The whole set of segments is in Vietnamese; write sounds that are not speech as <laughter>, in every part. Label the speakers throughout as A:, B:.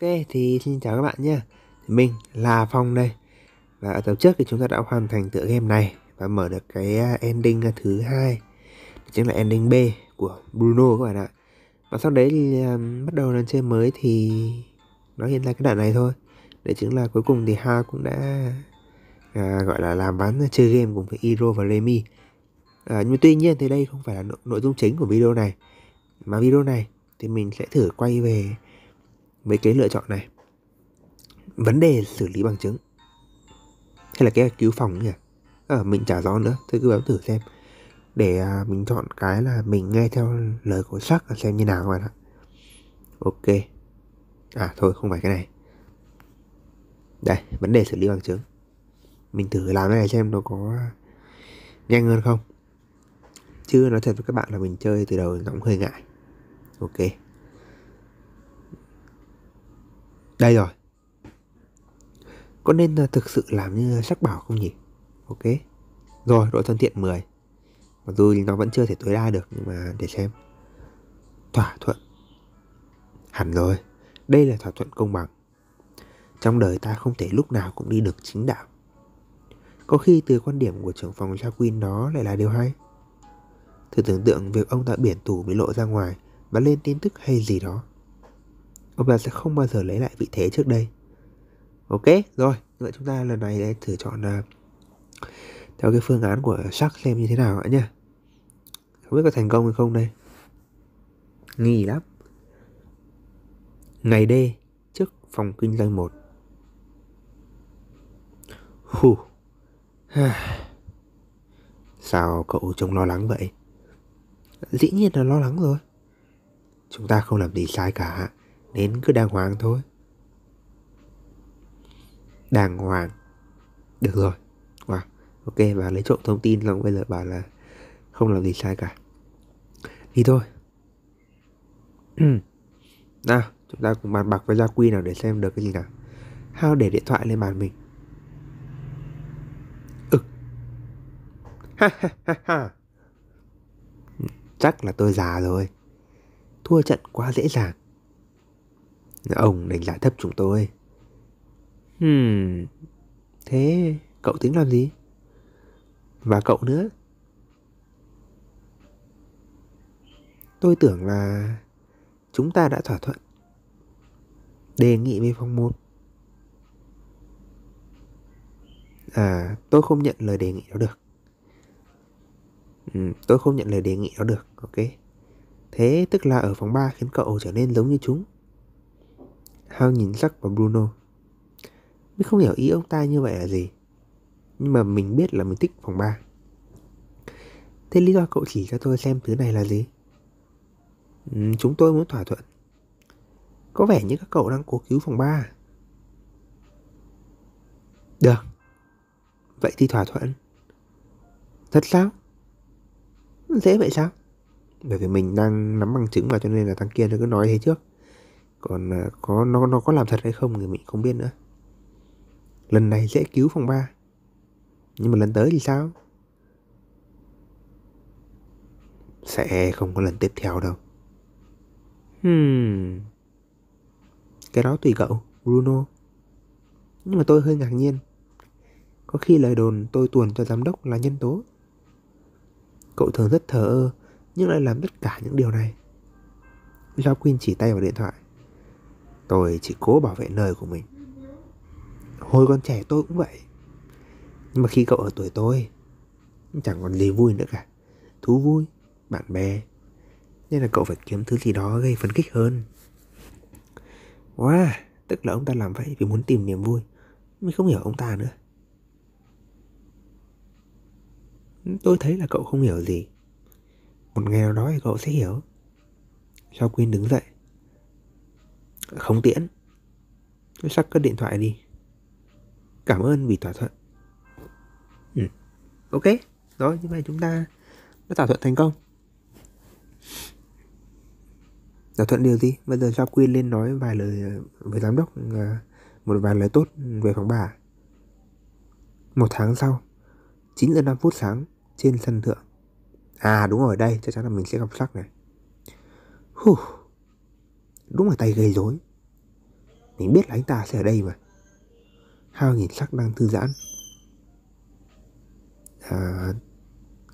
A: Ok thì xin chào các bạn nhé. Mình là Phong đây. Và ở tập trước thì chúng ta đã hoàn thành tựa game này Và mở được cái à, ending à, thứ hai. Chính là ending B của Bruno các bạn ạ. Và sau đấy thì um, bắt đầu lần chơi mới thì Nó hiện ra cái đoạn này thôi. Để chính là cuối cùng thì Ha cũng đã à, Gọi là làm bán chơi game cùng với Iro và Remy. À, Nhưng tuy nhiên thì đây không phải là nội, nội dung chính của video này. Mà video này thì mình sẽ thử quay về với cái lựa chọn này. Vấn đề xử lý bằng chứng. Hay là cái cứu phòng nhỉ? À, mình trả rõ nữa tôi cứ bấm thử xem. Để à, mình chọn cái là mình nghe theo lời của sắc xem như nào các bạn ạ. Ok. À thôi không phải cái này. Đây vấn đề xử lý bằng chứng. Mình thử làm cái này xem nó có nhanh hơn không. Chứ nói thật với các bạn là mình chơi từ đầu nó cũng hơi ngại. Ok. Đây rồi. Có nên ờ, thực sự làm như sắc bảo không nhỉ? Ok. Rồi độ thân thiện 10 Mặc dù nó vẫn chưa thể tối đa được, Nhưng mà để xem. Thỏa thuận. Hẳn rồi. Đây là thỏa thuận công bằng. Trong đời ta không thể lúc nào cũng đi được chính đạo. Có khi từ quan điểm của trưởng phòng Jacquin đó lại là điều hay. Thử tưởng tượng việc ông ta biển tù bị lộ ra ngoài Và lên tin tức hay gì đó ông ta sẽ không bao giờ lấy lại vị thế trước đây ok rồi vậy chúng ta lần này sẽ thử chọn uh, theo cái phương án của sắc xem như thế nào ạ nhá không biết có thành công hay không đây nghi lắm ngày D trước phòng kinh doanh một Hù. Sao cậu trông lo lắng vậy? Dĩ nhiên là lo lắng rồi. Chúng ta không làm gì sai cả. Nên cứ đàng hoàng thôi. Đàng hoàng. Được rồi. Wow. Ok và lấy trộm thông tin xong, bây giờ bảo là Không làm gì sai cả. Đi thôi. <clears throat> Nào, chúng ta cùng bàn bạc với Gia Quy nào để xem được cái gì nào. Hao để điện thoại lên bàn mình. Ừ. Ha ha ha ha. Chắc là tôi già rồi. Thua trận quá dễ dàng. Ông đánh giá thấp chúng tôi. Hmm Thế cậu tính làm gì? Và cậu nữa? Tôi tưởng là Chúng ta đã thỏa thuận. Đề nghị với phòng 1 À tôi không nhận lời đề nghị đó được. Ừ, Tôi không nhận lời đề nghị đó được Ok? Thế tức là ở phòng 3 khiến cậu trở nên giống như chúng Hao nhìn sắc vào Bruno. Mình không hiểu ý ông ta như vậy là gì Nhưng mà mình biết là mình thích phòng 3 Thế lý do cậu chỉ cho tôi xem thứ này là gì? Ừ, chúng tôi muốn thỏa thuận. Có vẻ như các cậu đang cố cứu phòng 3 Được. Vậy thì thỏa thuận. Thật sao? Dễ vậy sao? Bởi vì mình đang nắm bằng chứng mà cho nên là thằng kia nó cứ nói thế trước còn à, có nó nó có làm thật hay không thì mình không biết nữa. Lần này sẽ cứu phòng ba. Nhưng mà lần tới thì sao? Sẽ không có lần tiếp theo đâu. Hmm. Cái đó tùy cậu bruno. Nhưng mà tôi hơi ngạc nhiên. Có khi lời đồn tôi tuồn cho giám đốc là nhân tố. Cậu thường rất thờ ơ nhưng lại làm tất cả những điều này. Queen chỉ tay vào điện thoại Tôi chỉ cố bảo vệ nơi của mình. Hồi còn trẻ tôi cũng vậy. Nhưng mà khi cậu ở tuổi tôi Chẳng còn gì vui nữa cả. Thú vui, bạn bè. Nên là cậu phải kiếm thứ gì đó gây phấn khích hơn. Wow, tức là ông ta làm vậy vì muốn tìm niềm vui. Mình không hiểu ông ta nữa. Tôi thấy là cậu không hiểu gì. Một ngày nào đó thì cậu sẽ hiểu. Sao Quyên đứng dậy không tiễn. Tôi sắc cất điện thoại đi. Cảm ơn vì thỏa thuận. Ừ. Ok, Rồi, như vậy chúng ta đã thỏa thuận thành công. Thỏa thuận điều gì? Bây giờ cho Quyên lên nói vài lời với giám đốc ờ, Một vài lời tốt về phòng bà. Một tháng sau 9 giờ 5 phút sáng, Trên sân thượng. À đúng rồi, đây, chắc chắn là mình sẽ gặp sắc này. Hù Đúng là tay gây rối. Mình biết là anh ta sẽ ở đây mà. Hao nhìn sắc đang thư giãn. À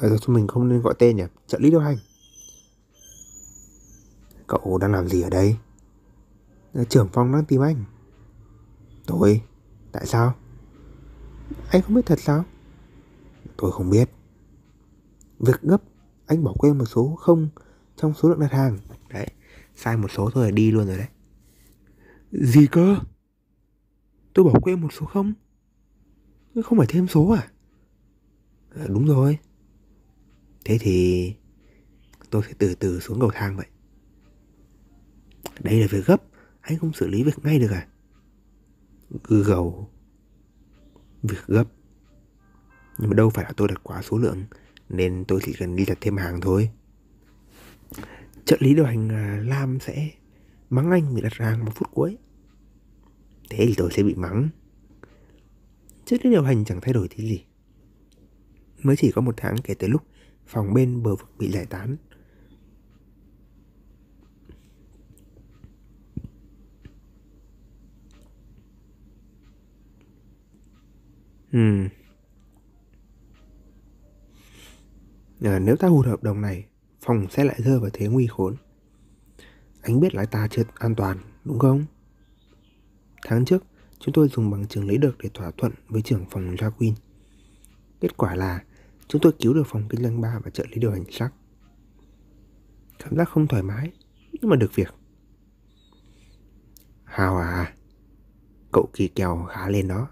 A: à, chúng mình không nên gọi tên nhỉ? Trợ lý điều hành cậu đang làm gì ở đây? À, trưởng phòng đang tìm anh. Tôi tại sao? Anh không biết thật sao? Tôi không biết. Việc gấp anh bỏ quên một số không trong số lượng đặt hàng. Đấy sai một số thôi là đi luôn rồi đấy gì cơ tôi bỏ quên một số không không phải thêm số à, à đúng rồi Thế thì tôi sẽ từ từ xuống cầu thang vậy. Đây là việc gấp, anh không xử lý việc ngay được à? Gư gầu. Việc gấp. Nhưng mà đâu phải là tôi đặt quá số lượng, nên tôi chỉ cần đi đặt thêm hàng thôi. Trợ lý điều hành à, Lam sẽ mắng anh vì đặt hàng một phút cuối. Thế thì tôi sẽ bị mắng. Trợ lý điều hành chẳng thay đổi tí gì. Mới chỉ có một tháng kể từ lúc phòng bên bờ vực bị giải tán. Ừ. À, nếu ta hụt hợp đồng này, phòng sẽ lại rơi vào thế nguy khốn. Anh biết lái ta chưa an toàn, đúng không? Tháng trước, chúng tôi dùng bằng chứng lấy được để thỏa thuận với trưởng phòng Jaquin. Kết quả là Chúng tôi cứu được phòng kinh doanh ba và trợ lý điều hành sắc. Cảm giác không thoải mái, nhưng mà được việc. Hào à, cậu kỳ kèo khá lên đó.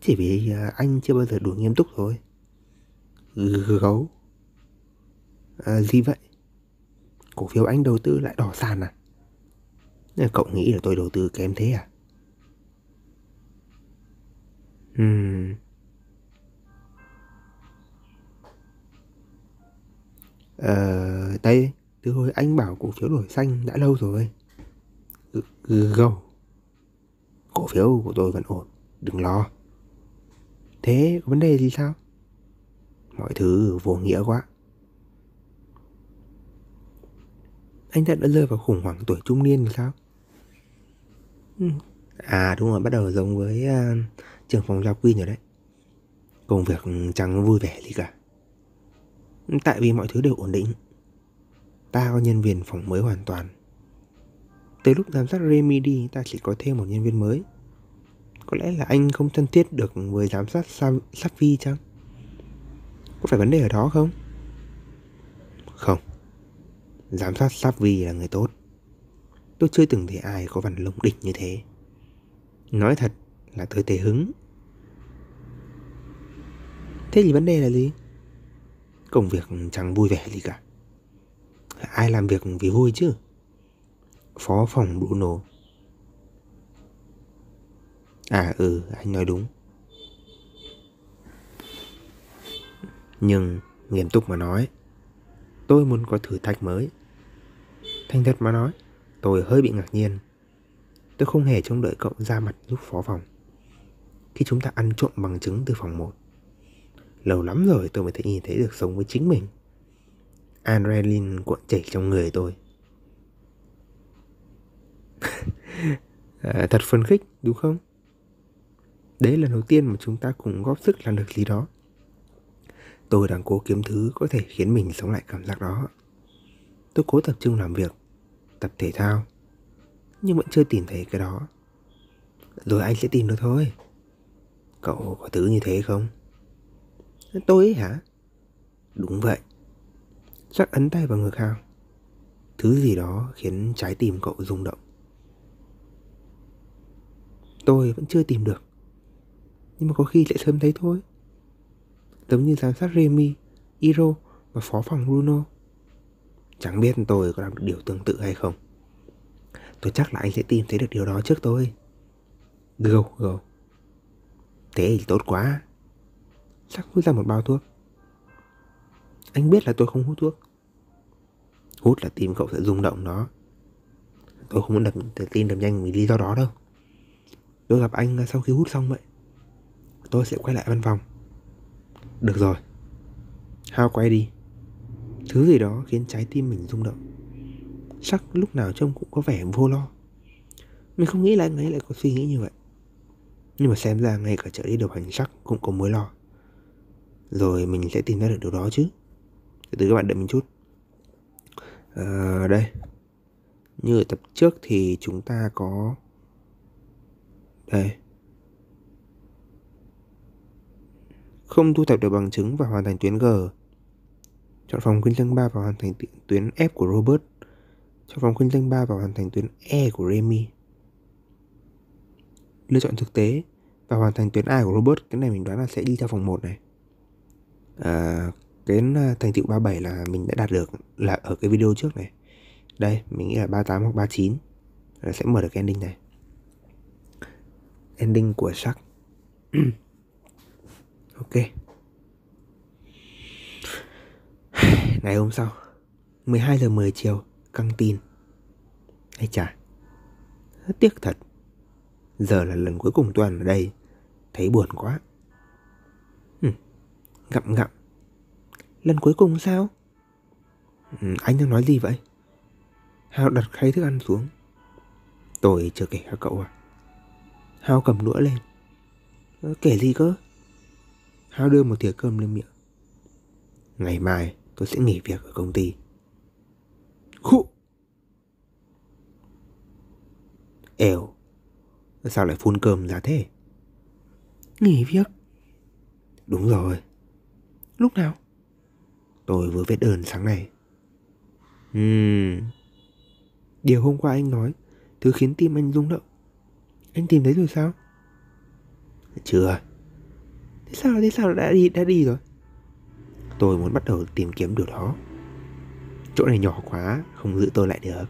A: Chỉ vì à, anh chưa bao giờ đủ nghiêm túc thôi. Gấu. À, gì vậy? Cổ phiếu anh đầu tư lại đỏ sàn à? Cậu nghĩ là tôi đầu tư kém thế à? uhm. Ờ, đây, từ hồi anh bảo cổ phiếu đổi xanh đã lâu rồi. Gâu. Cổ phiếu của tôi vẫn ổn, đừng lo. Thế có vấn đề gì sao? Mọi thứ vô nghĩa quá. Anh thật đã rơi vào khủng hoảng tuổi trung niên thì sao? Ừ. À đúng rồi, bắt đầu giống với uh, trưởng phòng giao quy rồi đấy. Công việc chẳng vui vẻ gì cả. Tại vì mọi thứ đều ổn định Ta có nhân viên phòng mới hoàn toàn Tới lúc giám sát Remy đi Ta chỉ có thêm một nhân viên mới Có lẽ là anh không thân thiết được Với giám sát Safi chăng Có phải vấn đề ở đó không Không Giám sát Safi là người tốt. Tôi chưa từng thấy ai có vằn lông địch như thế. Nói thật là tôi tề hứng. Thế thì vấn đề là gì? Công việc chẳng vui vẻ gì cả. Ai làm việc vì vui chứ? Phó phòng Bruno À ừ anh nói đúng. Nhưng nghiêm túc mà nói, Tôi muốn có thử thách mới. Thành thật mà nói Tôi hơi bị ngạc nhiên. Tôi không hề trông đợi cậu ra mặt giúp phó phòng. Khi chúng ta ăn trộm bằng chứng từ phòng 1 Lâu lắm rồi tôi mới thấy nhìn thấy được sống với chính mình. Adrenaline cuộn chảy trong người tôi. <laughs> À, Thật phấn khích đúng không? Đấy là đầu tiên mà chúng ta cùng góp sức làm được gì đó. Tôi đang cố kiếm thứ có thể khiến mình sống lại cảm giác đó. Tôi cố tập trung làm việc Tập thể thao Nhưng vẫn chưa tìm thấy cái đó Rồi anh sẽ tìm được thôi Cậu có thứ như thế không? Tôi ấy hả? Đúng vậy. Chắc ấn tay vào ngực hao Thứ gì đó khiến trái tim cậu rung động. Tôi vẫn chưa tìm được. Nhưng mà có khi lại sớm thấy thôi. Giống như giám sát Remy, Iro và phó phòng Bruno. Chẳng biết tôi có làm được điều tương tự hay không. Tôi chắc là anh sẽ tìm thấy được điều đó trước tôi. Go, go. Thế thì tốt quá. Sắc hút ra một bao thuốc Anh biết là tôi không hút thuốc Hút là tim cậu sẽ rung động đó Tôi không muốn đập tim đập nhanh vì lý do đó đâu Tôi gặp anh sau khi hút xong vậy Tôi sẽ quay lại văn phòng Được rồi Hao quay đi Thứ gì đó khiến trái tim mình rung động. Sắc lúc nào trông cũng có vẻ vô lo. Mình không nghĩ là anh ấy lại có suy nghĩ như vậy. Nhưng mà xem ra ngay cả trợ lý điều hành sắc cũng có mối lo. Rồi mình sẽ tìm ra được điều đó chứ. Từ từ các bạn đợi mình chút. À, Đây. Như ở tập trước thì chúng ta có Đây. Không thu thập được bằng chứng và hoàn thành tuyến G. Chọn phòng khuynh doanh 3 và hoàn thành tuyến F của Robert. Chọn phòng khuynh doanh 3 và hoàn thành tuyến E của Remy. Lựa chọn thực tế và hoàn thành tuyến A của Robert. Cái này mình đoán là sẽ đi theo phòng 1 này. À, Cái à, thành tựu 37 là mình đã đạt được là ở cái video trước này. Đây, mình nghĩ là 38 hoặc 39 là sẽ mở được cái ending này. Ending của sắc <clears throat> Ok. Ngày hôm sau 12 giờ 10 chiều Căng tin. Hay chả Tiếc thật. Giờ là lần cuối cùng Toàn ở đây. Thấy buồn quá. Ừ. Gặm gặm Lần cuối cùng sao? Ừ, Anh đang nói gì vậy? Hao đặt khay thức ăn xuống. Tôi chưa kể các cậu à. Hao cầm đũa lên. Ờ, kể gì cơ? Hao đưa một thìa cơm lên miệng. Ngày mai tôi sẽ nghỉ việc ở công ty. Khụ Eo Sao lại phun cơm ra thế? Nghỉ việc. Đúng rồi. Lúc nào? Tôi vừa viết đơn sáng nay. Ừm. Điều hôm qua anh nói Thứ khiến tim anh rung động. Anh tìm thấy rồi sao? Chưa. Thế sao thế sao đã đi đã đi rồi Tôi muốn bắt đầu tìm kiếm điều đó. Chỗ này nhỏ quá Không giữ tôi lại được.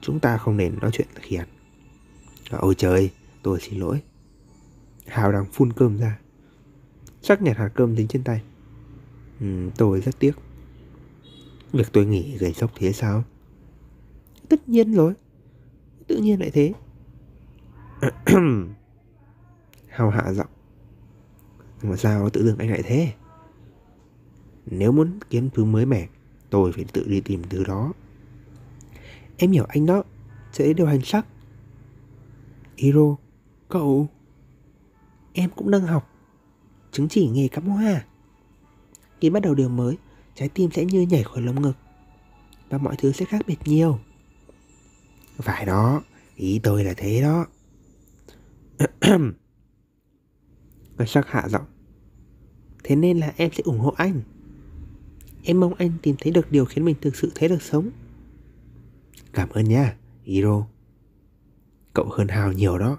A: Chúng ta không nên nói chuyện khi ăn à, Ôi trời Tôi xin lỗi. Hào đang phun cơm ra. Chắc nhặt hạt cơm dính trên tay. Ừ, Tôi rất tiếc. Việc tôi nghỉ gây sốc thế sao? Tất nhiên rồi. Tự nhiên lại thế. <clears throat> Hào hạ giọng. Nhưng mà sao tự dưng anh lại thế? Nếu muốn kiếm thứ mới mẻ, Tôi phải tự đi tìm thứ đó. Em hiểu anh đó, Sẽ điều hành sắc Hiro, Cậu? Em cũng đang học. Chứng chỉ nghề cắm hoa. Khi bắt đầu điều mới, Trái tim sẽ như nhảy khỏi lồng ngực. Và mọi thứ sẽ khác biệt nhiều. Phải đó, Ý tôi là thế đó. <clears throat> Ngân sắc hạ giọng. Thế nên là em sẽ ủng hộ anh. Em mong anh tìm thấy được điều khiến mình thực sự thấy được sống. Cảm ơn nha, Hiro. Cậu hơn Hào nhiều đó.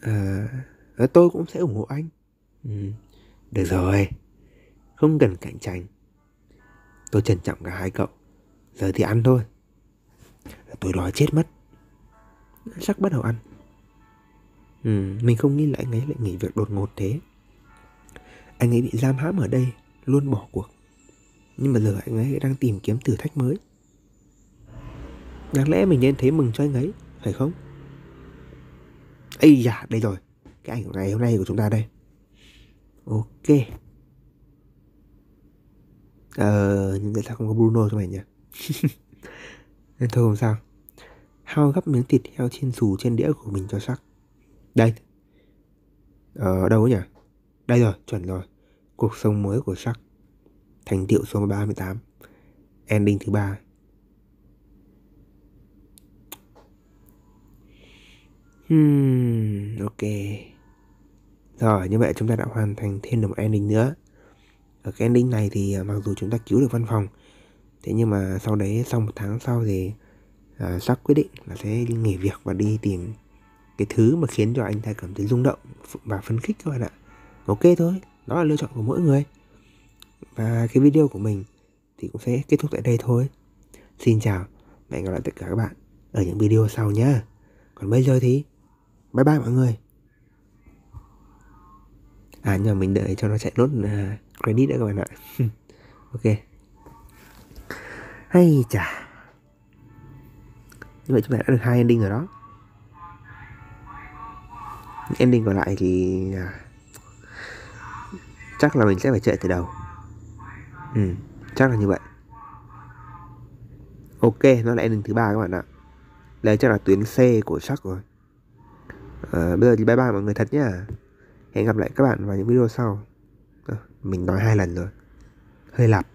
A: À, Tôi cũng sẽ ủng hộ anh. Ừ, Được rồi. Không cần cạnh tranh. Tôi trân trọng cả hai cậu. Giờ thì ăn thôi. Tôi đói chết mất. Sắc bắt đầu ăn. Ừ, Mình không nghĩ anh ấy lại nghỉ việc đột ngột thế anh ấy bị giam hãm ở đây, Luôn bỏ cuộc. Nhưng mà giờ anh ấy đang tìm kiếm thử thách mới. Đáng lẽ mình nên thấy mừng cho anh ấy, Phải không? Ây da, đây rồi. Cái ảnh ngày hôm nay của chúng ta đây. Ok. Ờ Nhưng tại sao không có Bruno cho mày nhỉ? <laughs> Nên thôi không sao. Hao gấp miếng thịt heo trên xù trên đĩa của mình cho sắc Đây. Ờ, ở đâu nhỉ? Đây rồi chuẩn rồi Cuộc sống mới của sắc Thành tiệu số 38 Ending thứ ba Hmm, ok. Rồi, như vậy chúng ta đã hoàn thành thêm được một ending nữa. Ở cái ending này thì à, mặc dù chúng ta cứu được văn phòng, thế nhưng mà sau đấy sau một tháng sau thì à, uh, sắc quyết định là sẽ nghỉ việc và đi tìm cái thứ mà khiến cho anh ta cảm thấy rung động và phấn khích các bạn ạ. Ok thôi, đó là lựa chọn của mỗi người. Và cái video của mình thì cũng sẽ kết thúc tại đây thôi. Xin chào và hẹn gặp lại tất cả các bạn ở những video sau nhé. Còn bây giờ thì bye bye mọi người à nhưng mà mình đợi cho nó chạy nốt à, credit đã các bạn ạ <laughs> ok hay chà như vậy chúng ta đã được hai ending rồi đó ending còn lại thì à, chắc là mình sẽ phải chạy từ đầu. Ừ chắc là như vậy. Ok nó là ending thứ ba các bạn ạ. Đây chắc là tuyến C của sắc rồi. À, bây giờ thì bye bye mọi người thật nhá. Hẹn gặp lại các bạn vào những video sau. À, mình nói hai lần rồi. Hơi lặp.